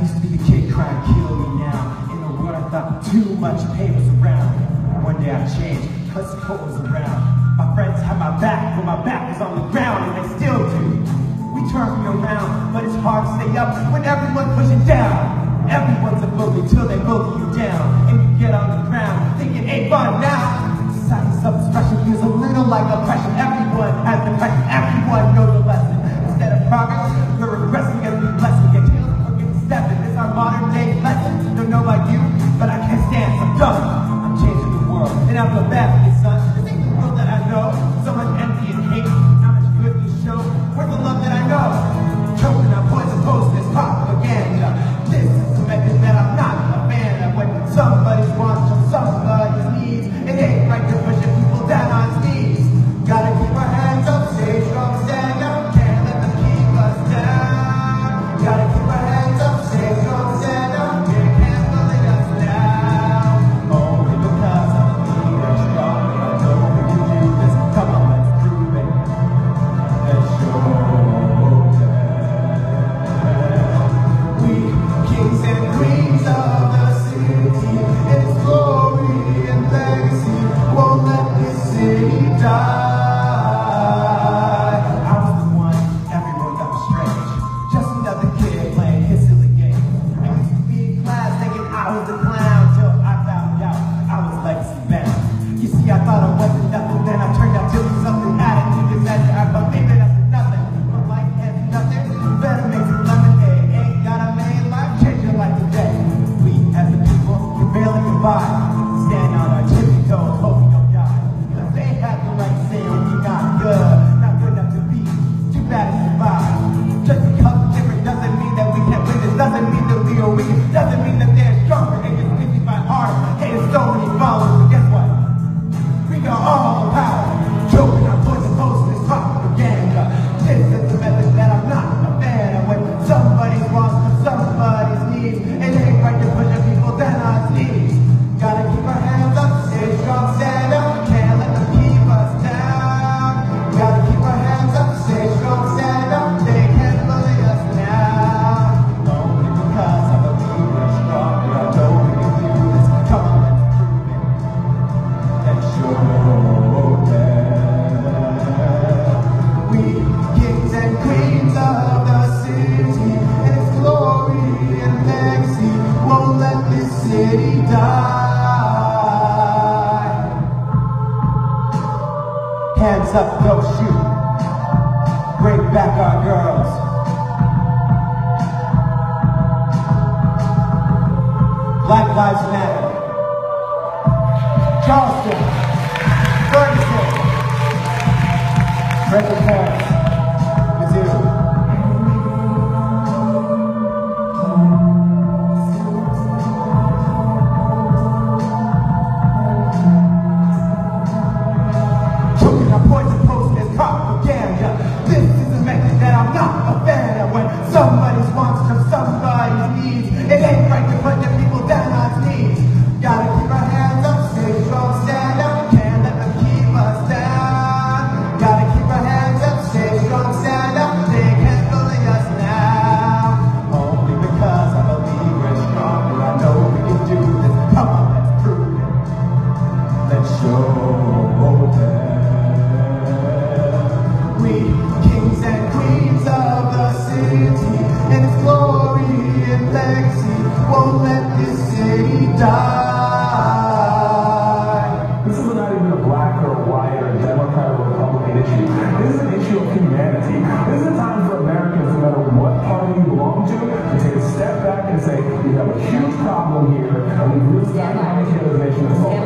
used to be the kid trying to kill me now. In the world I thought too much pain was around. One day I changed, cause hope was around. My friends had my back, but my back was on the ground, and they still do. We turn me around, but it's hard to stay up when everyone's pushing down. Everyone's a bully till they bully you tough, no shoot. Bring back our girls. Black Lives Matter. Charleston. Ferguson. Frederick Harris. We moved gonna County Reservation